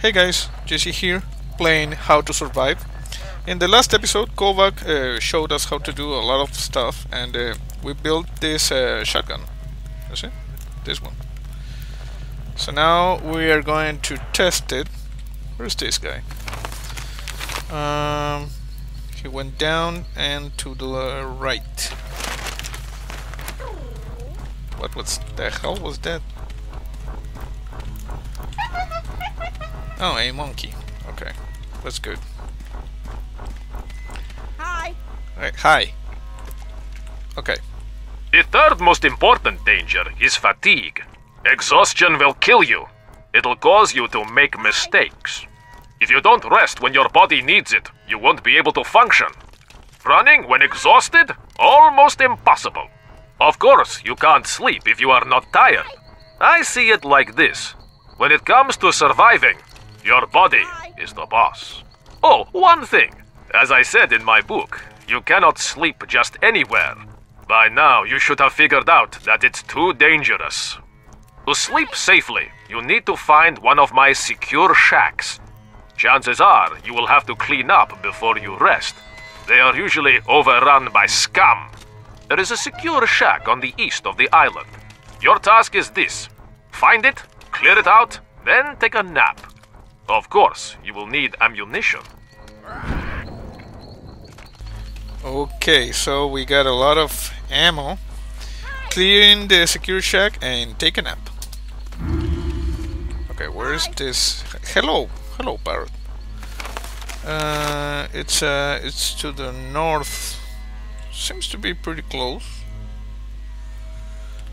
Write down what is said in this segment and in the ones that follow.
Hey guys, Jesse here, playing How to Survive. In the last episode, Kovac uh, showed us how to do a lot of stuff, and uh, we built this uh, shotgun. You see? This one. So now we are going to test it. Where's this guy? Um, he went down and to the right. What was the hell was that? Oh, a monkey. Okay, that's good. Hi. Right, hi. Okay. The third most important danger is fatigue. Exhaustion will kill you. It'll cause you to make mistakes. If you don't rest when your body needs it, you won't be able to function. Running when exhausted? Almost impossible. Of course, you can't sleep if you are not tired. I see it like this. When it comes to surviving, your body is the boss. Oh, one thing. As I said in my book, you cannot sleep just anywhere. By now, you should have figured out that it's too dangerous. To sleep safely, you need to find one of my secure shacks. Chances are you will have to clean up before you rest. They are usually overrun by scum. There is a secure shack on the east of the island. Your task is this find it, clear it out, then take a nap. Of course, you will need ammunition. Okay, so we got a lot of ammo. Clearing the secure shack and take a nap. Okay, where's this? Hello, hello, parrot. Uh, it's uh, it's to the north. Seems to be pretty close.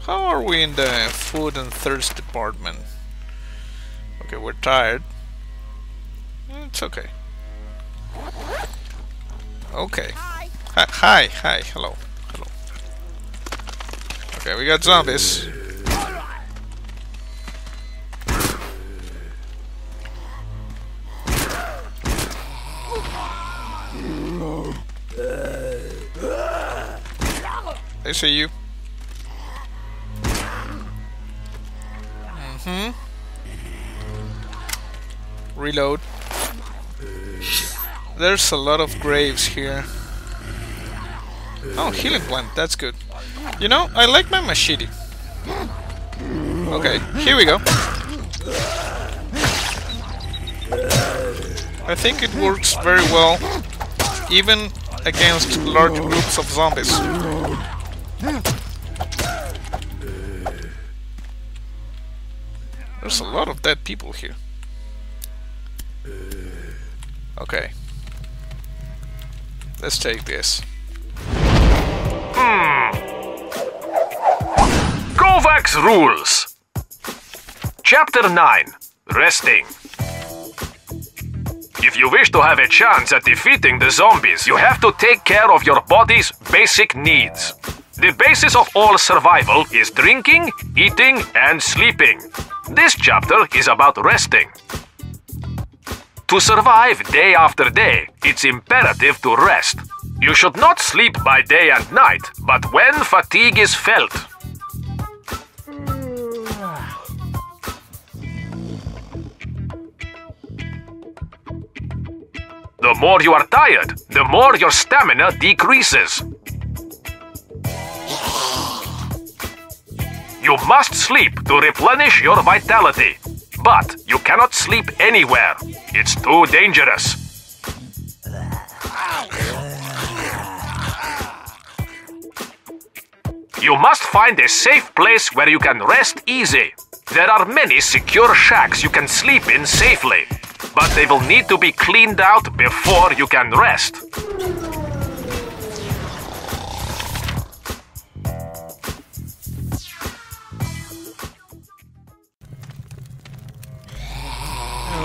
How are we in the food and thirst department? Okay, we're tired. It's okay. Okay. Hi. Hi, hi, hi, hello, hello. Okay, we got zombies. I see you. Mm-hmm. Reload. There's a lot of graves here. Oh, healing plant, that's good. You know, I like my machete. Okay, here we go. I think it works very well, even against large groups of zombies. There's a lot of dead people here. Okay. Let's take this. Hmm. Kovac's Rules Chapter 9 Resting If you wish to have a chance at defeating the zombies, you have to take care of your body's basic needs. The basis of all survival is drinking, eating, and sleeping. This chapter is about resting. To survive day after day, it's imperative to rest. You should not sleep by day and night, but when fatigue is felt. The more you are tired, the more your stamina decreases. You must sleep to replenish your vitality. But you cannot sleep anywhere. It's too dangerous. You must find a safe place where you can rest easy. There are many secure shacks you can sleep in safely, but they will need to be cleaned out before you can rest.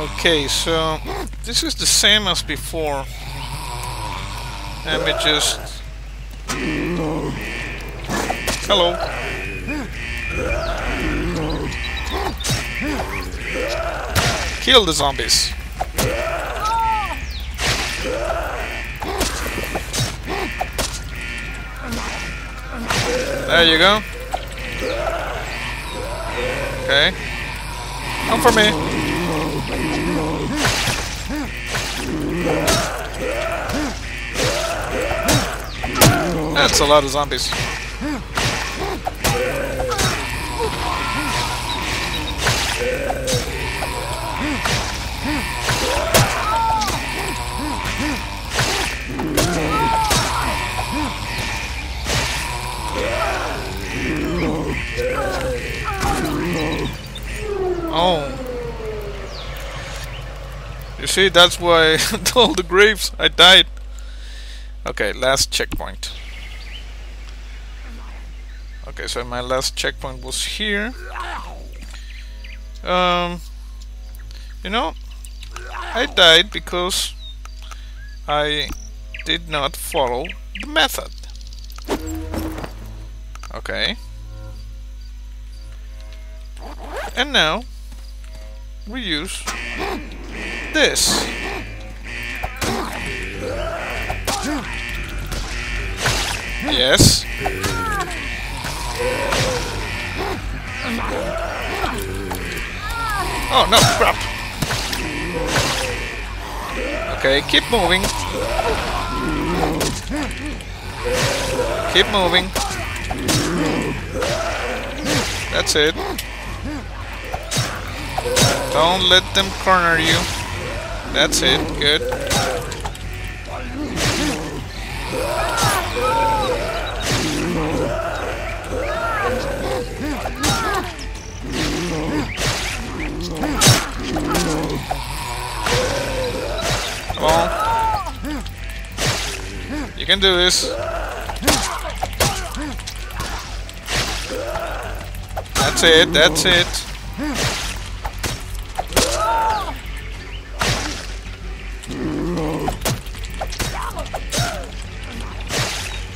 Okay, so this is the same as before. Let me just. Hello. Kill the zombies. There you go. Okay. Come for me. That's a lot of zombies. Oh. You see, that's why all the graves I died. Okay, last checkpoint. Okay, so my last checkpoint was here. Um, you know, I died because I did not follow the method. Okay. And now we use this. Yes. Oh no, crap. Okay, keep moving. Keep moving. That's it. Don't let them corner you. That's it. Good. Come on. You can do this. That's it. That's it.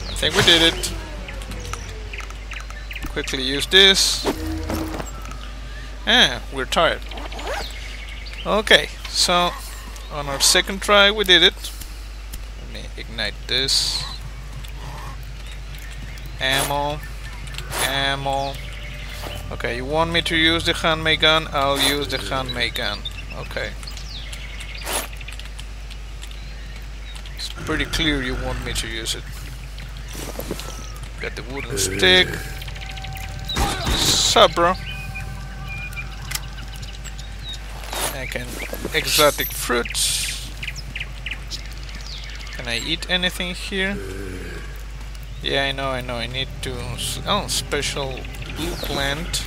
I think we did it. Quickly use this. Ah, we're tired. Okay, so on our second try we did it. Let me ignite this. Ammo. Ammo. Okay, you want me to use the handmade gun? I'll use the handmade gun. Okay. It's pretty clear you want me to use it. Got the wooden stick. Sabra. I can exotic fruits. Can I eat anything here? Yeah, I know, I know. I need to. Oh, special blue plant.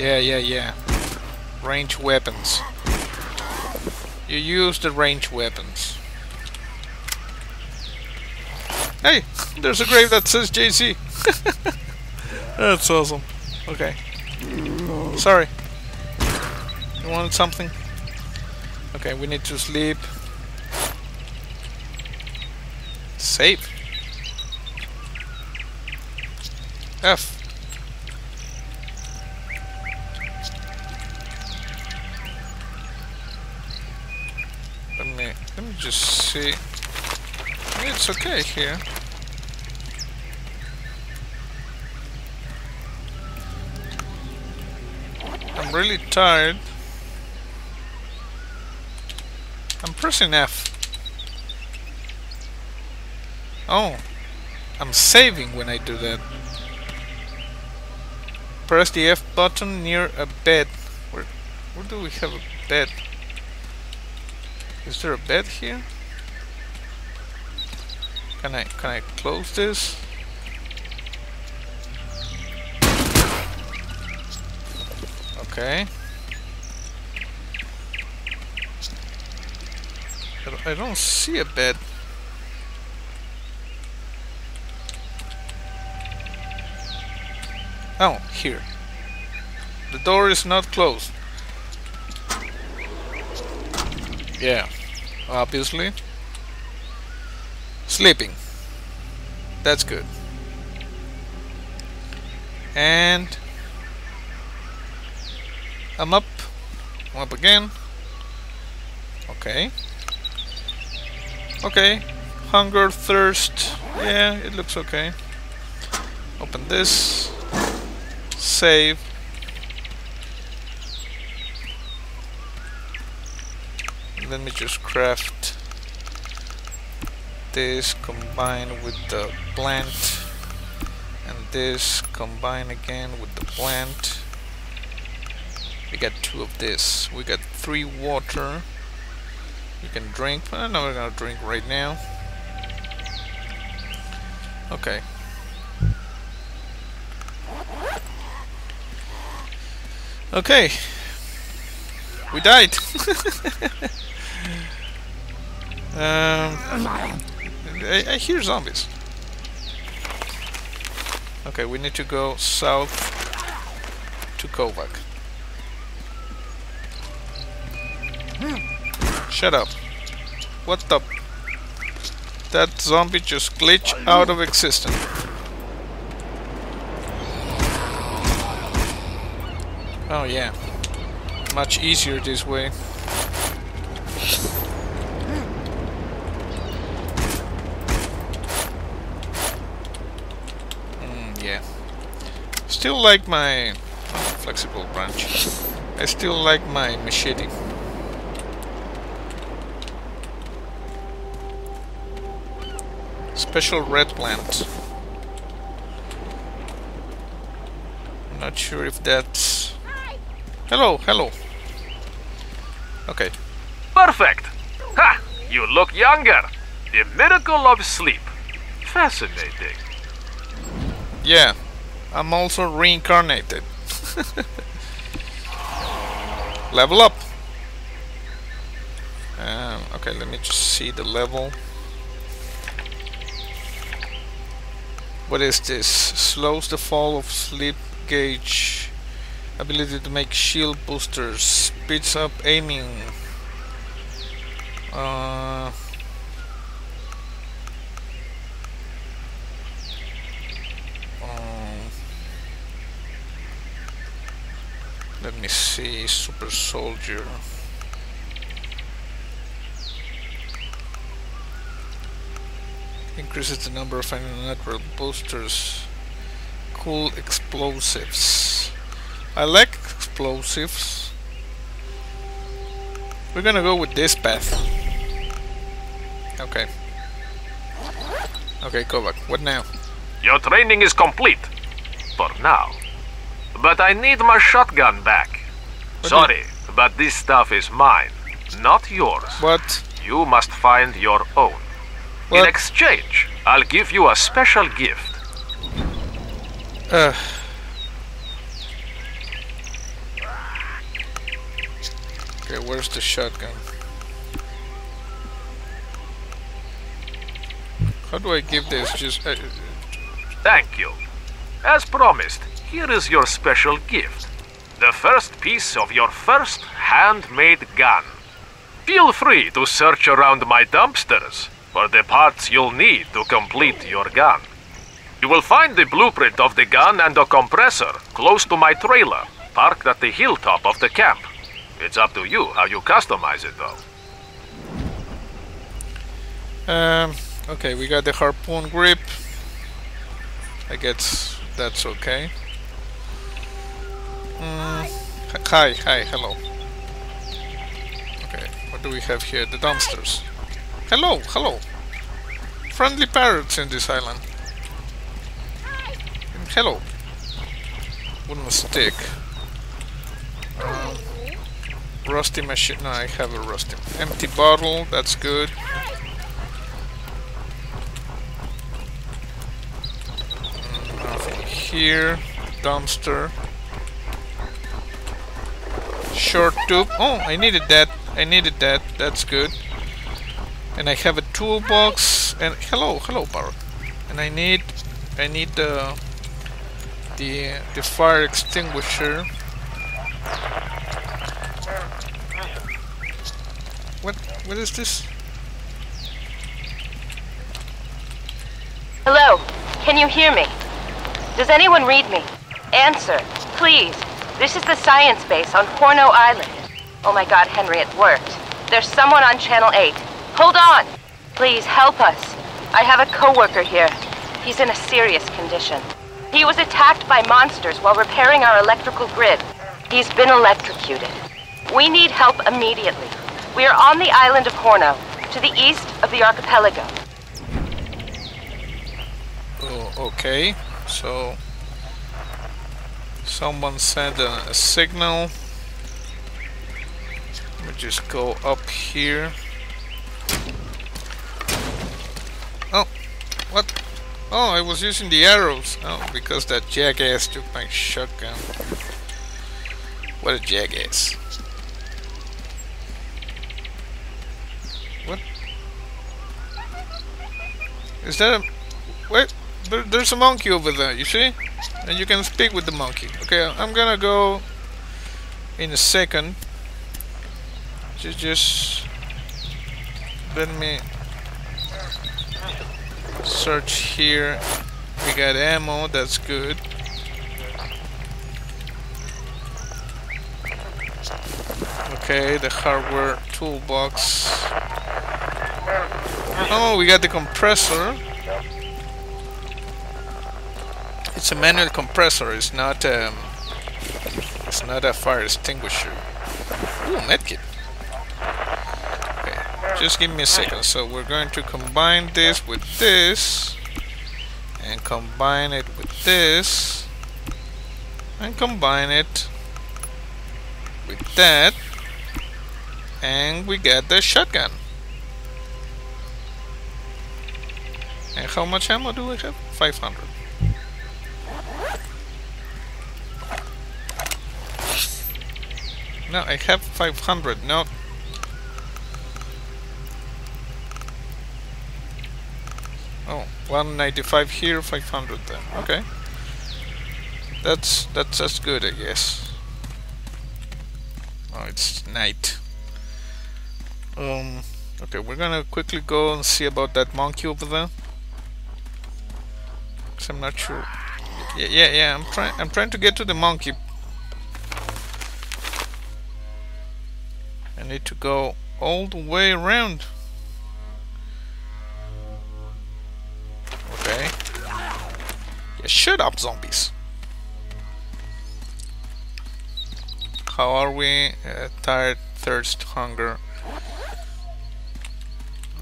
Yeah, yeah, yeah. Range weapons. You use the range weapons. Hey, there's a grave that says JC. That's awesome. Okay. Sorry. You wanted something? Okay, we need to sleep. Save. F. Let me let me just see. It's okay here. I'm really tired. I'm pressing F. Oh, I'm saving when I do that. Press the F button near a bed. Where, where do we have a bed? Is there a bed here? Can I can I close this? Okay. I don't- I don't see a bed. Oh, here. The door is not closed. Yeah, obviously. Sleeping. That's good. And I'm up. I'm up again. Okay. Okay. Hunger, thirst. Yeah, it looks okay. Open this. Save. Let me just craft this combined with the plant and this combined again with the plant we got two of this. We got three water. You can drink. But I'm not gonna drink right now. Okay. Okay. We died. Um, I, I hear zombies. Okay we need to go south to Kovac Shut up. What the... That zombie just glitched out of existence. Oh yeah. Much easier this way. Mm, yeah. Still like my oh, flexible branch. I still like my machete. Special red plant. I'm not sure if that's... Hello, hello. Okay. Perfect! Ha! You look younger! The miracle of sleep. Fascinating. Yeah, I'm also reincarnated. level up! Um, okay, let me just see the level. What is this? Slows the fall of sleep gauge. Ability to make shield boosters. Speeds up aiming. Uh, um, let me see. Super soldier. Increases the number of natural boosters. Cool explosives. I like explosives. We're gonna go with this path. Okay. Okay, Kovac, what now? Your training is complete. For now. But I need my shotgun back. What Sorry, but this stuff is mine, not yours. What? You must find your own. In exchange, I'll give you a special gift. Uh. Okay, where's the shotgun? How do I give this? Just uh, Thank you. As promised, here is your special gift. The first piece of your first handmade gun. Feel free to search around my dumpsters for the parts you'll need to complete your gun. You will find the blueprint of the gun and the compressor close to my trailer, parked at the hilltop of the camp. It's up to you how you customize it, though. Um, okay, we got the harpoon grip. I guess that's okay. Mm, hi, hi, hello. Okay, what do we have here? The dumpsters. Hello, hello. Friendly parrots in this island. And hello. Wooden stick. Um, rusty machine. No, I have a rusty. Empty bottle. That's good. Nothing here. Dumpster. Short tube. Oh, I needed that. I needed that. That's good. And I have a toolbox. And hello, hello, Barrett. And I need, I need the, the, the fire extinguisher. What? What is this? Hello, can you hear me? Does anyone read me? Answer, please. This is the science base on Porno Island. Oh my god, Henry, it worked. There's someone on Channel 8. Hold on! Please, help us. I have a coworker here. He's in a serious condition. He was attacked by monsters while repairing our electrical grid. He's been electrocuted. We need help immediately. We are on the island of Horno, to the east of the archipelago. Oh, okay, so someone sent a, a signal. Let me just go up here. Oh, what? Oh, I was using the arrows. Oh, because that jackass took my shotgun. What a jackass. What? Is that a... Wait, there, there's a monkey over there, you see? And you can speak with the monkey. Okay, I'm gonna go in a second. Just, just let me search here. We got ammo, that's good. Okay, the hardware toolbox. Oh, we got the compressor. It's a manual compressor. It's not um, it's not a fire extinguisher. Ooh, medkit. Just give me a second. So we're going to combine this with this, and combine it with this, and combine it with that, and we get the shotgun. And how much ammo do we have? 500. No, I have 500, no. 195 here, 500 then. Okay. That's that's that's good, I guess. Oh, it's night. Um, okay, we're gonna quickly go and see about that monkey over there. Cause I'm not sure. Yeah, yeah, yeah. I'm trying. I'm trying to get to the monkey. I need to go all the way around. Shut up, zombies. How are we? Uh, tired, thirst, hunger.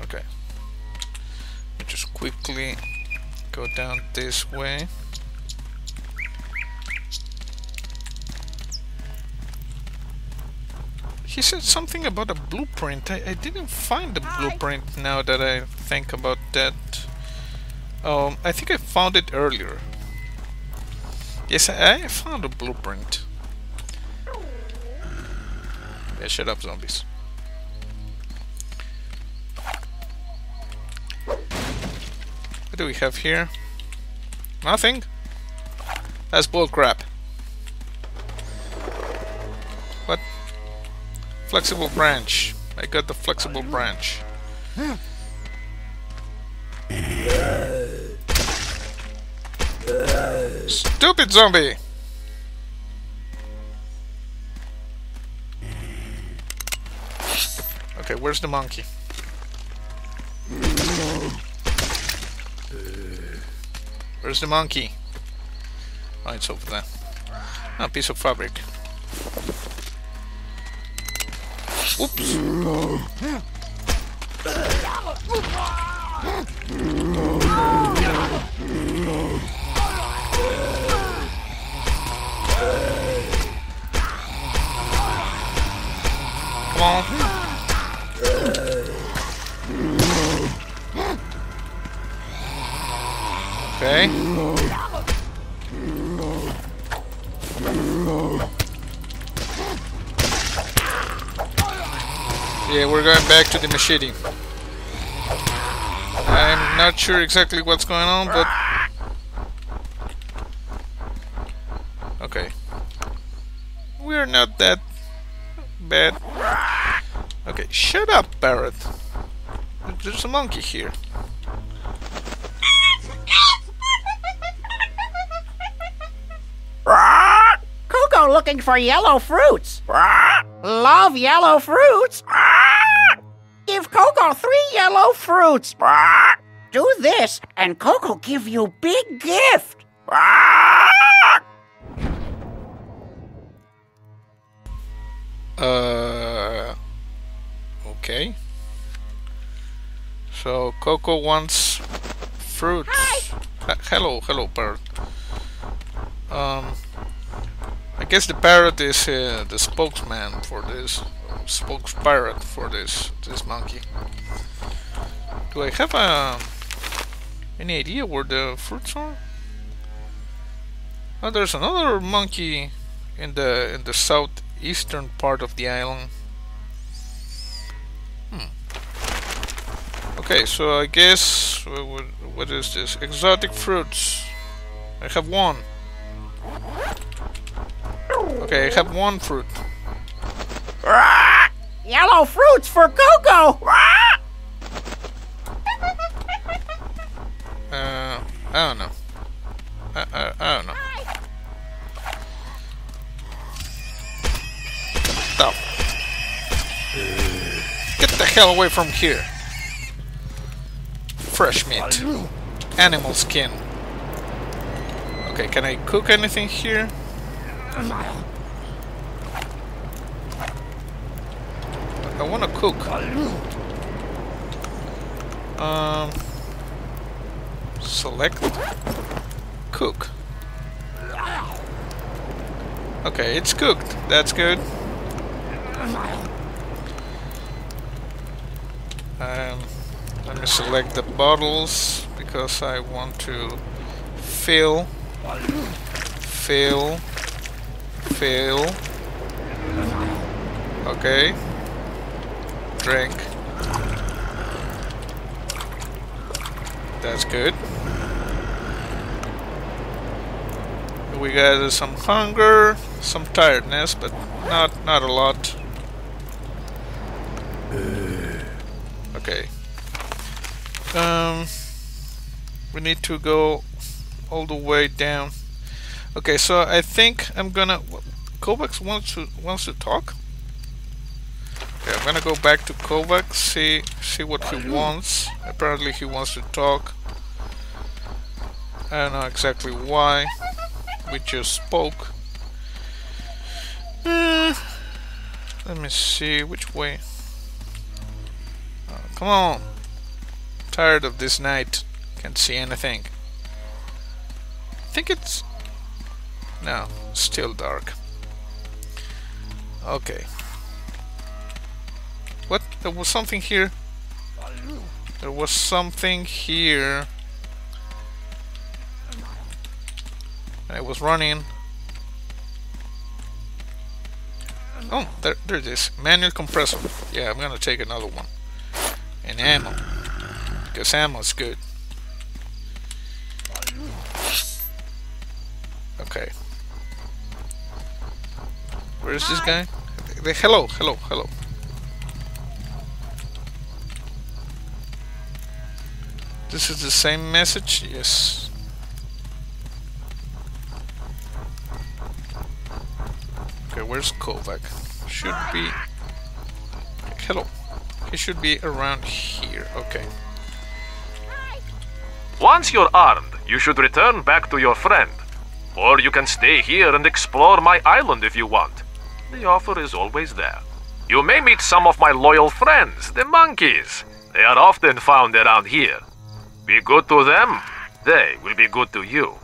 Okay. Let me just quickly go down this way. He said something about a blueprint. I, I didn't find the blueprint now that I think about that. Um, I think I found it earlier. Yes, I, found a blueprint. Yeah, shut up, zombies. What do we have here? Nothing? That's bullcrap. What? Flexible branch. I got the flexible branch. Stupid zombie! Okay, where's the monkey? Where's the monkey? Oh, it's over there. A piece of fabric. Oops. Okay. Yeah, we're going back to the machete. I'm not sure exactly what's going on, but... Okay. We're not that bad. Okay, shut up, Barret. There's a monkey here. Coco looking for yellow fruits. Love yellow fruits. Give Coco three yellow fruits. Do this, and Coco give you big gift. Uh... So Coco wants fruits. Hello, hello, parrot. Um, I guess the parrot is uh, the spokesman for this, spokes pirate for this this monkey. Do I have a any idea where the fruits are? Oh, there's another monkey in the in the southeastern part of the island. Hmm. Okay, so I guess what, what is this? Exotic fruits. I have one. Okay, I have one fruit. Yellow fruits for Coco! Uh, I don't know. I, I, I don't know. Hell away from here. Fresh meat. Animal skin. Okay, can I cook anything here? I want to cook. Um, select cook. Okay, it's cooked. That's good. Um, let me select the bottles because I want to fill, fill, fill. Okay. Drink. That's good. We got some hunger, some tiredness, but not not a lot. Okay. Um, we need to go all the way down. Okay, so I think I'm gonna. Kovacs wants to wants to talk. Okay, I'm gonna go back to Kovacs, see see what he wants. Apparently, he wants to talk. I don't know exactly why. We just spoke. Uh, let me see which way. Come on. tired of this night. Can't see anything. I think it's... No, still dark. Okay. What? There was something here. There was something here. I was running. Oh, there, there it is. Manual compressor. Yeah, I'm gonna take another one. And ammo. Because ammo's good. Okay. Where is this guy? Hello, hello, hello. This is the same message? Yes. Okay, where's Kovac? Should be... Hello. He should be around here. Okay. Once you're armed, you should return back to your friend. Or you can stay here and explore my island if you want. The offer is always there. You may meet some of my loyal friends, the monkeys. They are often found around here. Be good to them, they will be good to you.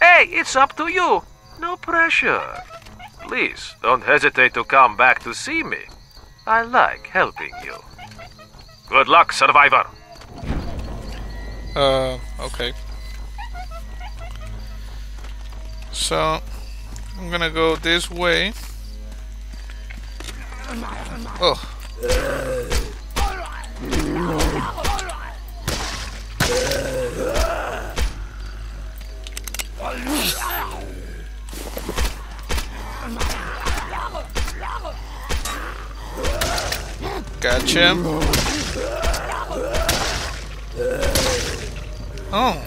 Hey, it's up to you. No pressure. Please, don't hesitate to come back to see me. I like helping you. Good luck, survivor. Uh, okay. So, I'm gonna go this way. Oh. Gotcha. Oh.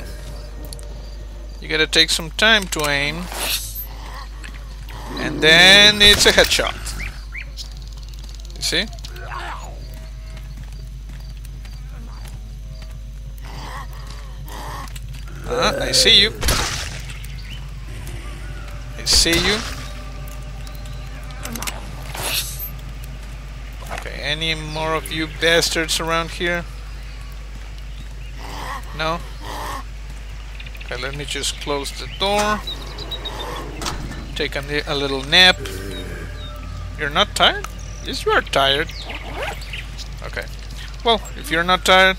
You gotta take some time to aim. And then it's a headshot. You see? Ah, I see you. I see you. Okay, any more of you bastards around here? No? Okay, let me just close the door. Take a, a little nap. You're not tired? Yes, you are tired. Okay. Well, if you're not tired,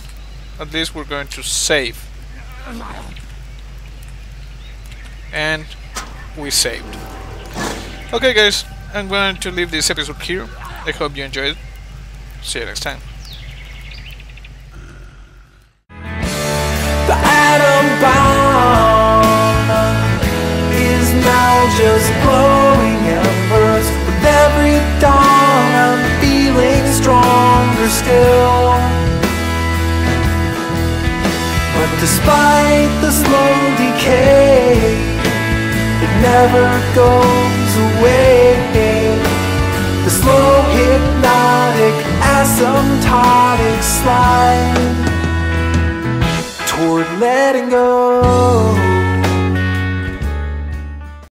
at least we're going to save. And we saved. Okay, guys, I'm going to leave this episode here. I hope you enjoyed it. See you next time. Just glowing embers. With every dawn, I'm feeling stronger still. But despite the slow decay, it never goes away. The slow, hypnotic, asymptotic slide toward letting go.